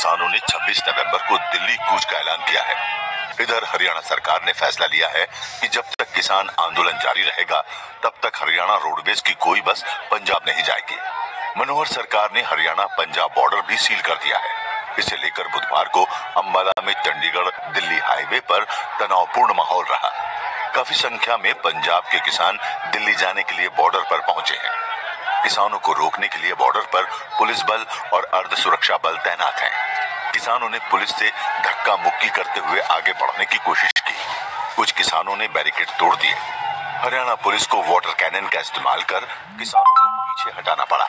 किसानों ने 26 नवंबर को दिल्ली कूच का ऐलान किया है। इधर हरियाणा सरकार ने फैसला लिया है कि जब तक किसान आंदोलन जारी रहेगा, तब तक हरियाणा रोडवेज़ की कोई बस पंजाब नहीं जाएगी। मनोहर सरकार ने हरियाणा पंजाब बॉर्डर भी सील कर दिया है। इसे लेकर बुधवार को अम्बाला में चंडीगढ़ दिल्ली हाईवे पर तनावपूर्ण माहौल रहा। काफ़ी संख्या में पंजाब के किसान दिल्ली जाने के लिए बॉर्डर पर पहुँचे हैं। किसानों को रोकने के लिए बॉर्डर पर पुलिस बल और अर्ध सुरक्षा बल तैनात हैं। किसानों ने पुलिस से धक्का मुक्की करते हुए आगे बढ़ने की कोशिश की। कुछ किसानों ने बैरिकेड तोड़ दिए। हरियाणा पुलिस को वाटर कैनन का इस्तेमाल कर किसानों को पीछे हटाना पड़ा।